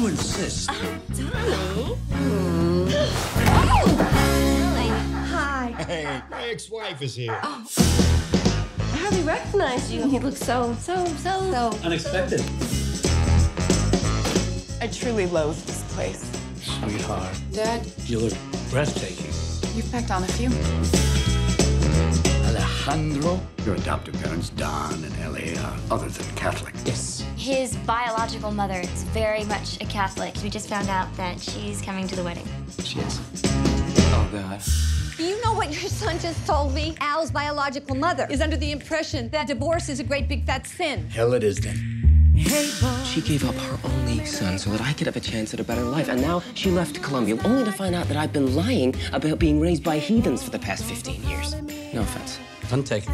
you insist. Uh, Donnie? Hi. Hey, my ex-wife is here. Oh. I hardly recognize you. You look so, so, so, so. Unexpected. I truly loathe this place. Sweetheart, Dad, you look breathtaking. you've packed on a few. Alejandro, your adoptive parents, Don and Ellie, are other than Catholic. Yes. His biological mother is very much a Catholic. We just found out that she's coming to the wedding. She is. Oh, God. Do you know what your son just told me? Al's biological mother is under the impression that divorce is a great big fat sin. Hell it is then. Hey ball. She gave up her only son so that I could have a chance at a better life. And now she left Colombia only to find out that I've been lying about being raised by heathens for the past 15 years. No offense. None taken.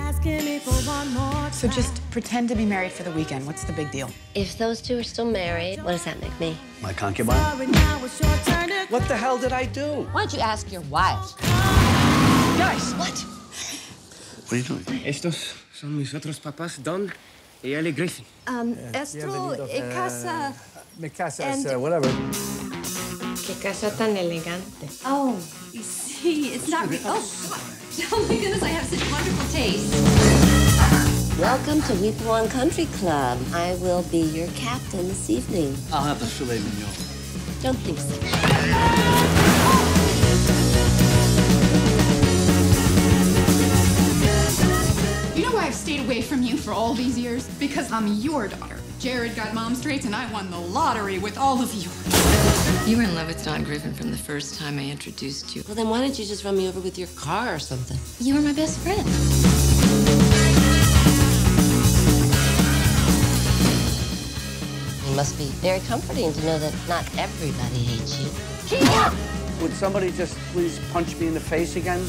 So just pretend to be married for the weekend. What's the big deal? If those two are still married, what does that make me? My concubine? What the hell did I do? Why don't you ask your wife? Guys! What? What are you doing? Estos son mis otros papás, Don y Ellie Griffin. Um, Estro, e casa. Mi casa And- is, uh, whatever. Qué casa tan elegante. Oh, you see, it's not. Re- oh, God. oh my goodness, I have such wonderful taste. Welcome to Weepawan Country Club. I will be your captain this evening. I'll have the filet mignon. Don't think so. You know why I've stayed away from you for all these years? Because I'm your daughter. Jared got mom traits, and I won the lottery with all of you. You were in love with Don Griffin from the first time I introduced you. Well, then why don't you just run me over with your car or something? You were my best friend. It must be very comforting to know that not everybody hates you. Would somebody just please punch me in the face again?